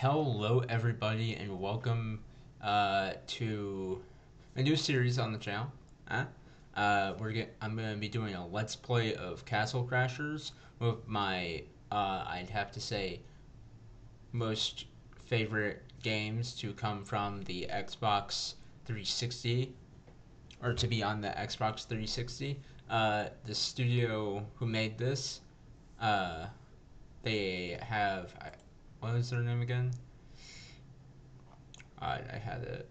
Hello, everybody, and welcome uh, to a new series on the channel. Huh? Uh, we're get, I'm going to be doing a let's play of Castle Crashers with my, uh, I'd have to say, most favorite games to come from the Xbox 360, or to be on the Xbox 360. Uh, the studio who made this, uh, they have what was their name again? I I had it.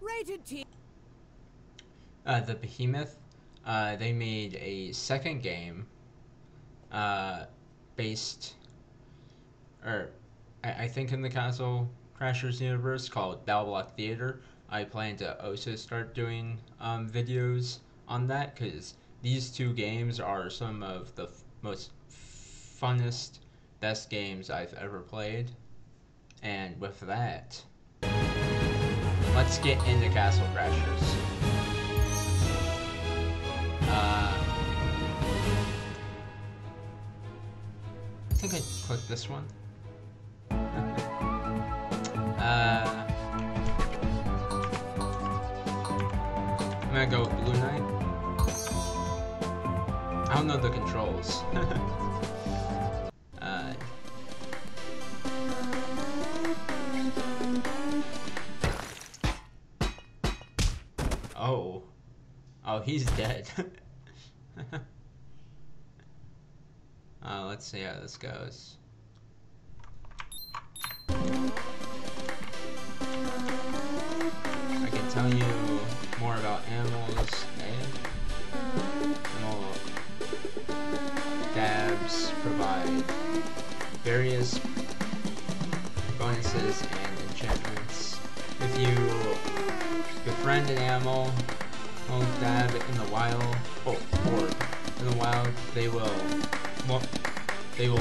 Rated T. Uh, the Behemoth. Uh, they made a second game. Uh, based, or I, I think in the Castle Crashers universe called BattleBlock Theater. I plan to also start doing um, videos on that because these two games are some of the f- most funnest, best games I've ever played. And with that, let's get into Castle Crashers. Uh, I think I clicked this one. uh, I'm gonna go don't know the controls. uh, oh. Oh, he's dead. uh, let's see how this goes. I can tell you more about animals and various bonuses and enchantments. If you befriend an animal, dab in the wild, oh, or in the wild, they will, they will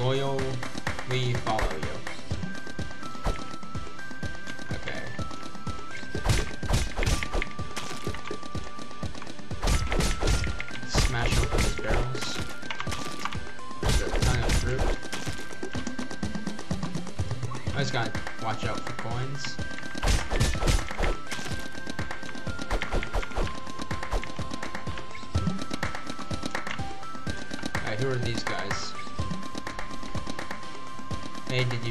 loyally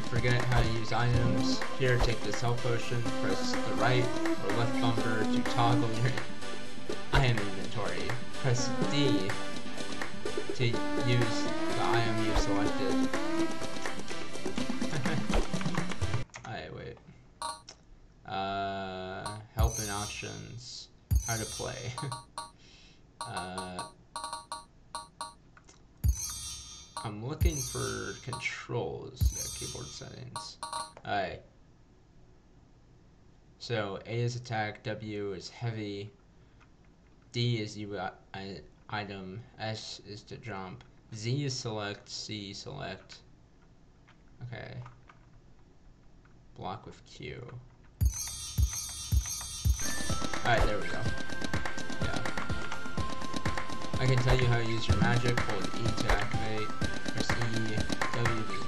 forget how to use items? Here, take this health potion, press the right or left bumper to toggle your item inventory. Press D to use the item you selected. Alright, wait. Uh, help and options. How to play. uh, I'm looking for controls, yeah, keyboard settings. Alright. So A is attack, W is heavy, D is you item, S is to jump, Z is select, C select. Okay. Block with Q. Alright, there we go. I can tell you how to use your magic, hold E to activate, press E, W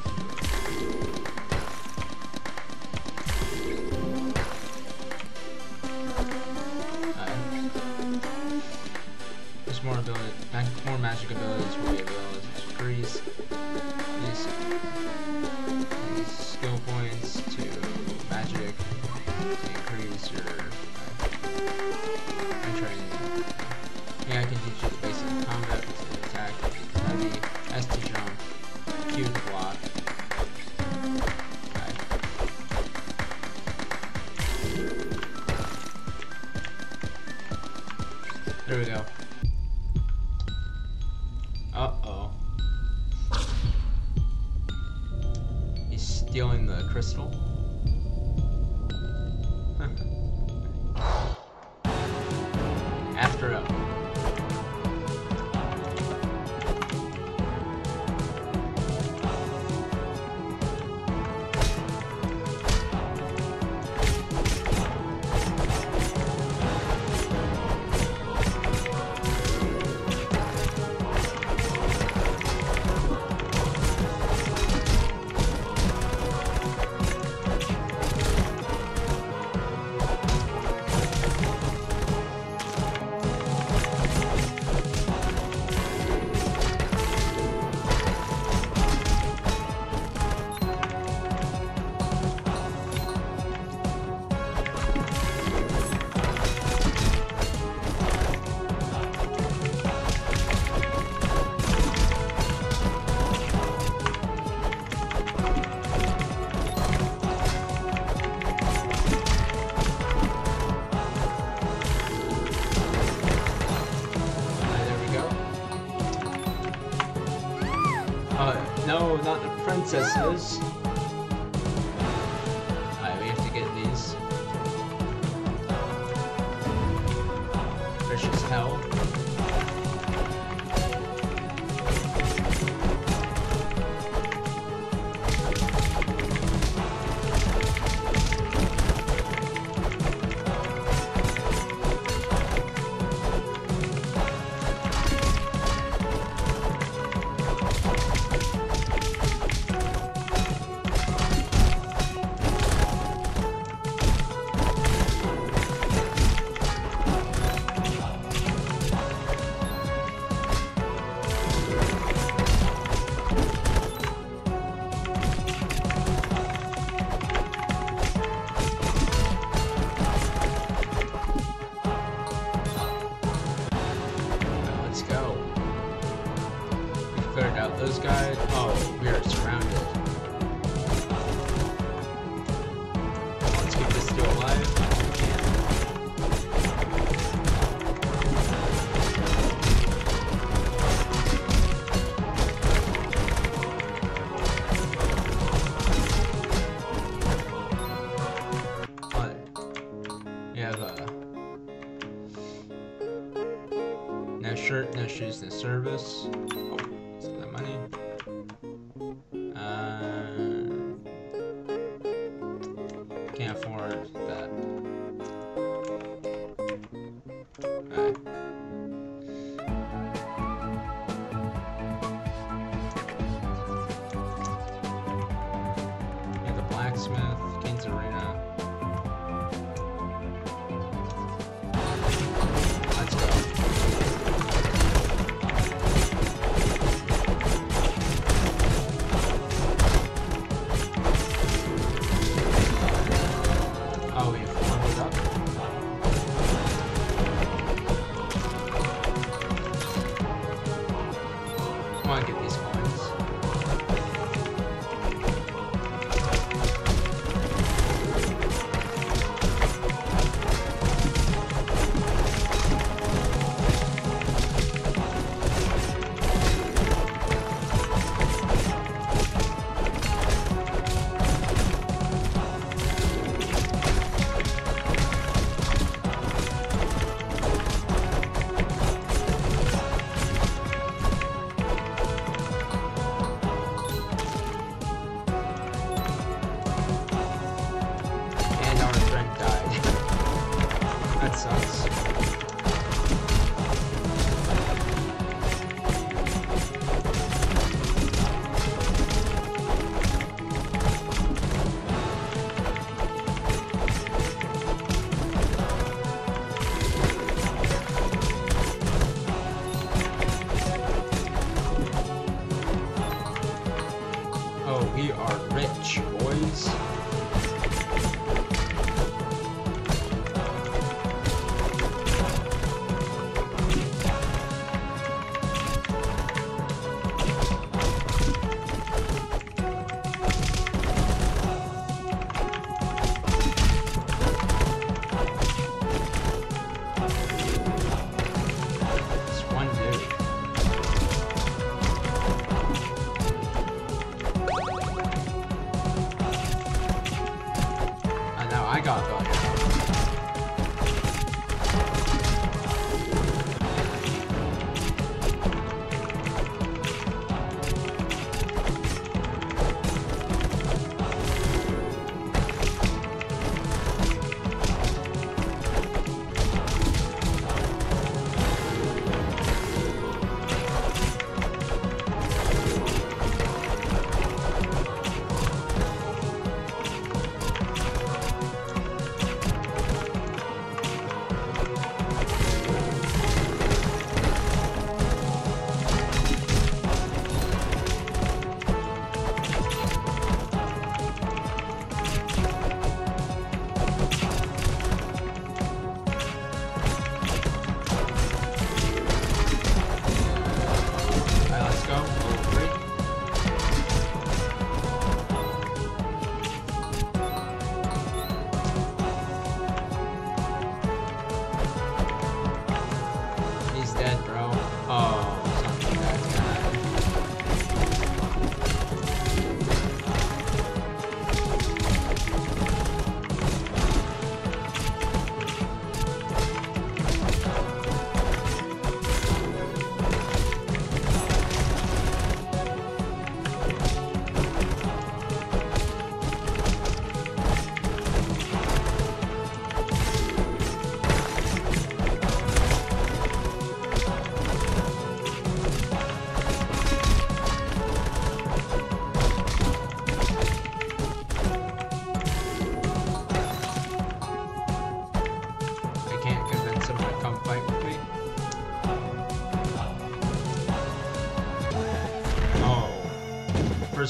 no shirt, no shoes, no service.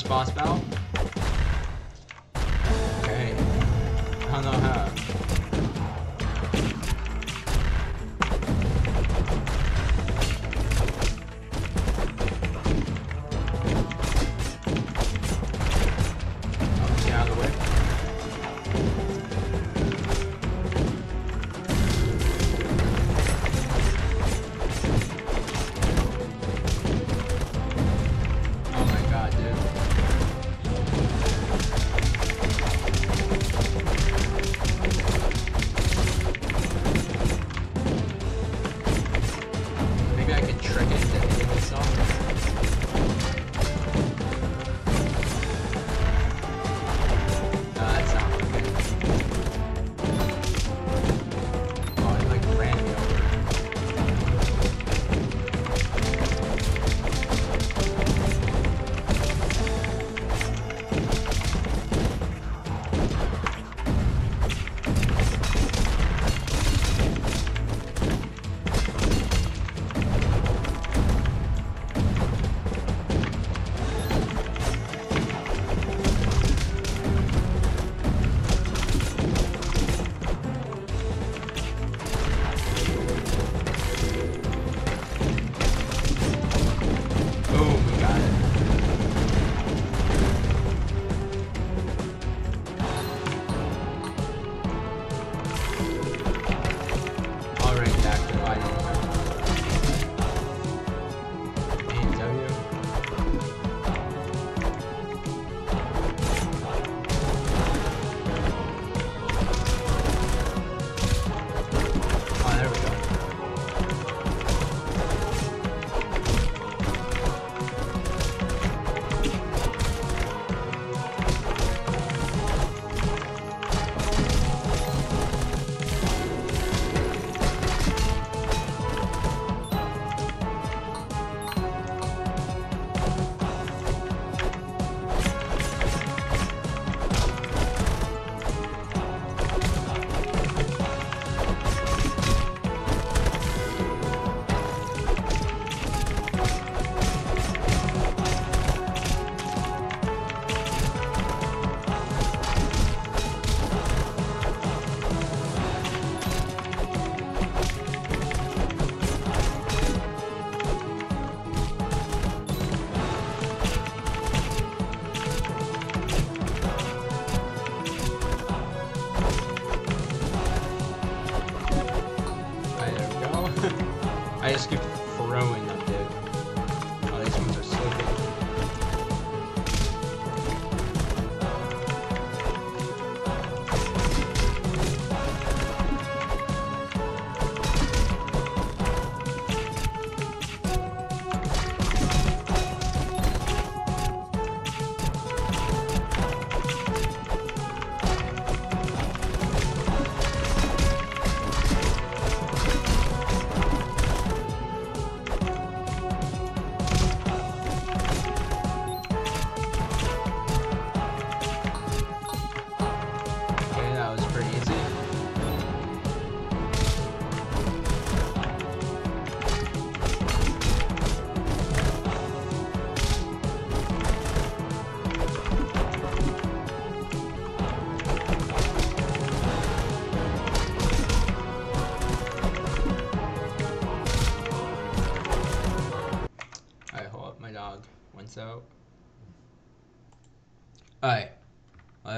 Boss battle.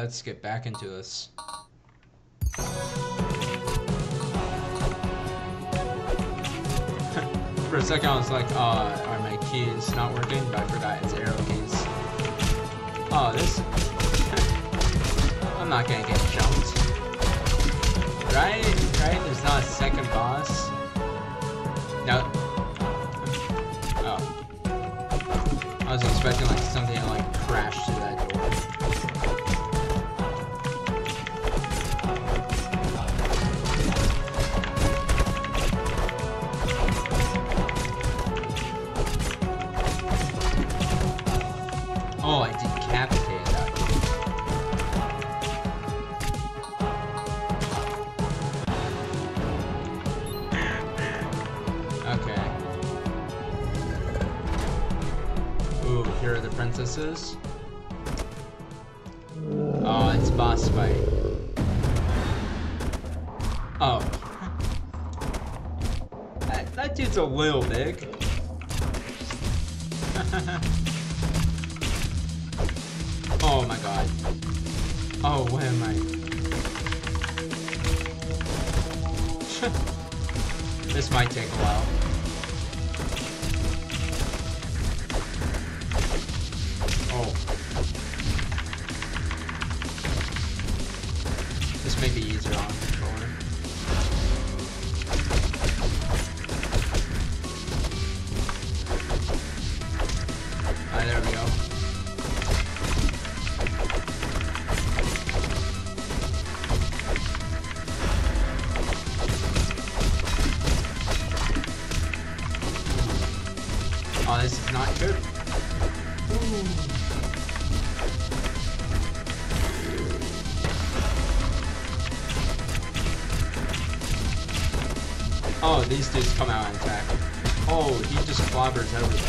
Let's get back into this. For a second, I was like, uh, are my keys not working? But I forgot it's arrow keys. Oh, this. I'm not gonna get jumped. Right? Right? There's not a second boss. No. Oh. I was expecting like something to like crash through that the princesses. Oh, it's boss fight. Oh. That, that dude's a little big. These dudes come out and attack. Oh, he just clobbers everybody.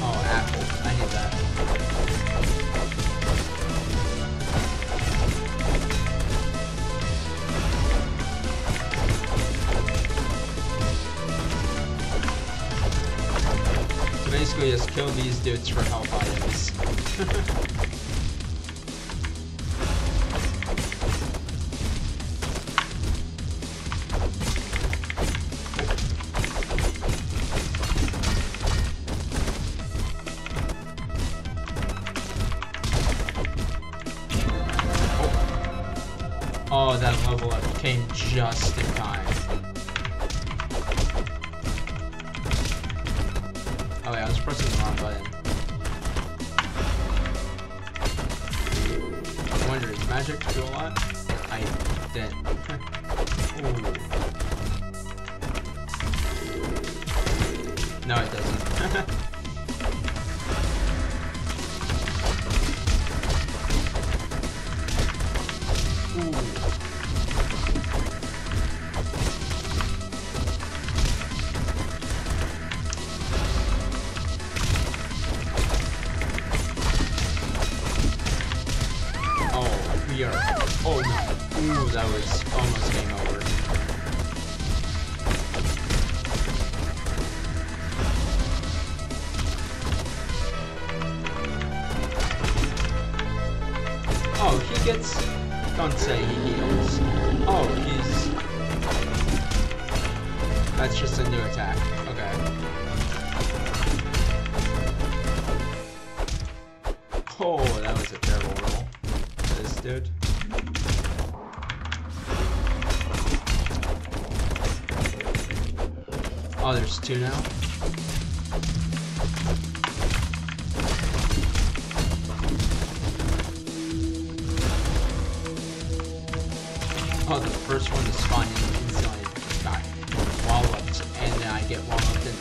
Oh, apple. I need that. Basically just kill these dudes for health items. Ha ha ha. Magic do a lot? I didn't. No, it doesn't. Ooh. Don't say he heals. Oh, he's. That's just a new attack. Okay. Oh, that was a terrible roll. This dude. Oh, there's two now? First one to spawn in instantly got walloped, and then I get walloped and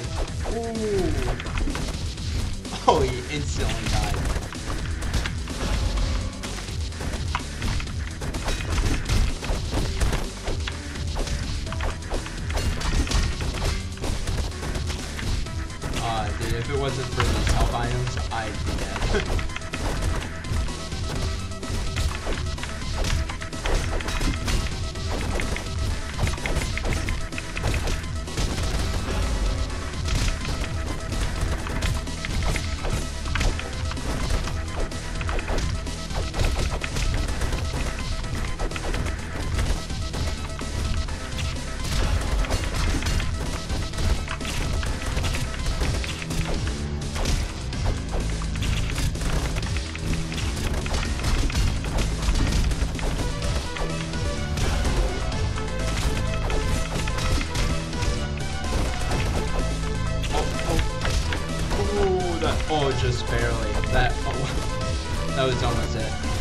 Ooh. Oh, he instantly died. Uh, if it wasn't for these health items, I'd be dead. oh, just barely. That, oh, that was almost it.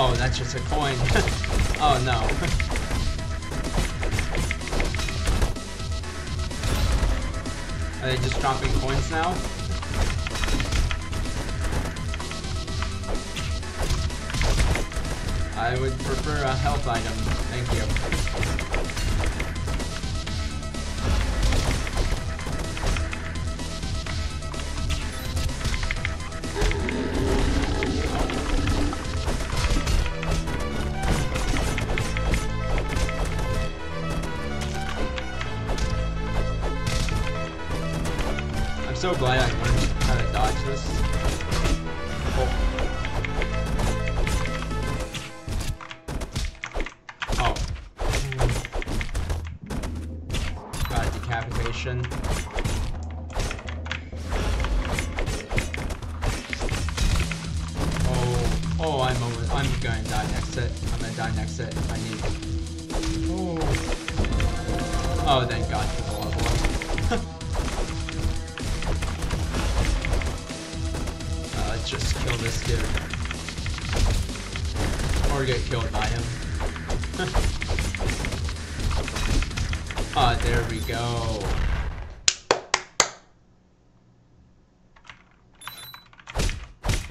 Oh, that's just a coin. oh no. Are they just dropping coins now? I would prefer a health item. Thank you. So glad I how to dodge this. Oh.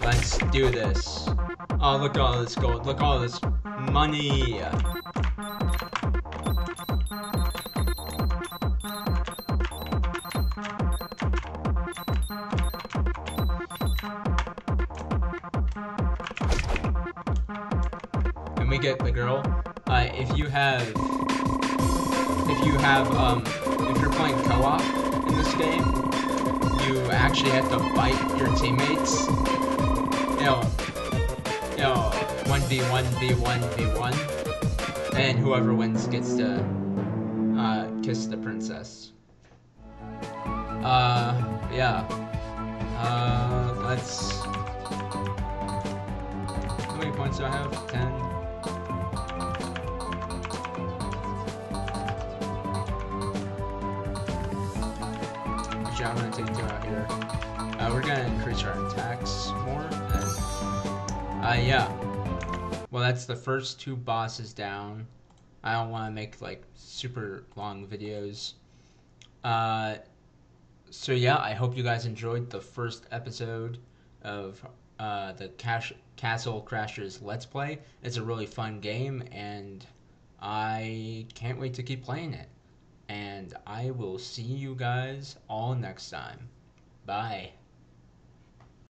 Let's do this. Oh, look at all this gold. Look at all this money. and we get the girl. Uh, if you have, if you have, um, if you're playing co-op in this game, you actually have to fight your teammates. One v one, and whoever wins gets to uh, kiss the princess. Uh, yeah. Uh, let's. How many points do I have? Ten. I'm gonna take two out here. Uh, we're gonna increase our. And, uh, yeah. Well, that's the first two bosses down. I don't want to make like super long videos. Uh, so yeah, I hope you guys enjoyed the first episode of uh, the Cash Castle Crashers Let's Play. It's a really fun game, and I can't wait to keep playing it. And I will see you guys all next time. Bye.